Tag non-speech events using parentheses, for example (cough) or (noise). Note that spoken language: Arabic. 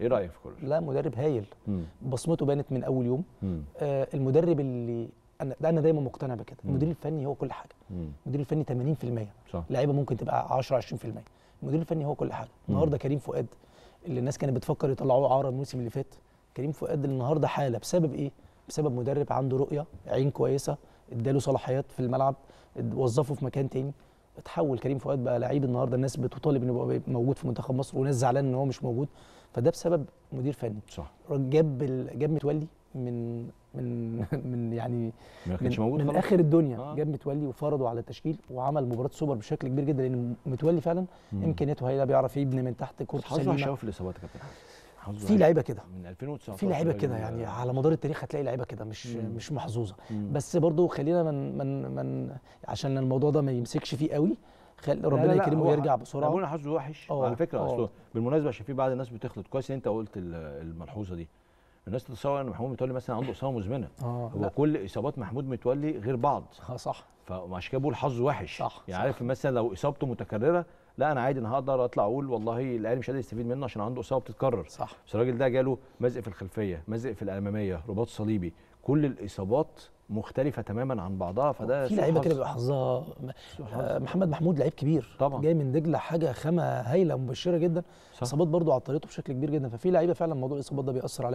إيه رأيك في كولر لا مدرب هايل. مم. بصمته بانت من أول يوم. مم. آه المدرب اللي أنا ده أنا دايما مقتنع بكده. المدير الفني هو كل حاجة. مم. المدير الفني 80% صح. لعيبة ممكن تبقى 10 20% المدير الفني هو كل حاجة. النهارده كريم فؤاد اللي الناس كانت بتفكر يطلعوه عاره الموسم اللي فات كريم فؤاد النهارده حالة. بسبب إيه؟ بسبب مدرب عنده رؤية عين كويسة اداله صلاحيات في الملعب وظفه في مكان تاني. اتحول كريم فؤاد بقى لعيب النهارده الناس بتطالب إنه يبقى موجود في منتخب مصر وناس زعلان إن هو مش موجود فده بسبب مدير فني صح جاب جاب متولي من من (laughs) من يعني من, موجود من. آخر الدنيا آه. جاب متولي وفرضه على التشكيل وعمل مباراة سوبر بشكل كبير جدا لأن متولي فعلا. إمكانياته هايلة بيعرف يبني من تحت كورته حظه وحش سليمه قوي في الإصابات يا كابتن حظه في. لعيبة كده من 2019 في لعيبة كده يعني على مدار التاريخ هتلاقي لعيبة كده مش مم. مش محظوظة مم. بس برضو خلينا من من من عشان الموضوع ده ما يمسكش فيه قوي خل ربنا يكرمه ويرجع بسرعة بقول حظه وحش آه، على فكرة آه. اصله بالمناسبة عشان في بعض الناس بتخلط كويس إن أنت قلت ال- الملحوظة دي الناس تتصور إن محمود متولي مثلا عنده إصابة مزمنة آه هو لا كل إصابات محمود متولي غير بعض آه، صح فعشان كده بقول حظه وحش صح، يعني صح. عارف مثلا لو إصابته متكررة لا أنا عادي أنا هقدر أطلع أقول والله الاهلي مش قادر يستفيد منه عشان عنده إصابة بتتكرر صح بس الراجل ده جاله مزق في الخلفية مزق في الأمامية رباط صليبي كل الإصابات مختلفة تماما عن بعضها فده في لعيبة. كده بيبقى حظها. آه، محمد محمود لعيب كبير طبعا. جاي من دجلة حاجة خامة هايلة مبشرة جدا. إصابات برضو عطلته بشكل كبير جدا ففي لعيبة فعلا موضوع الإصابات ده بيأثر عليها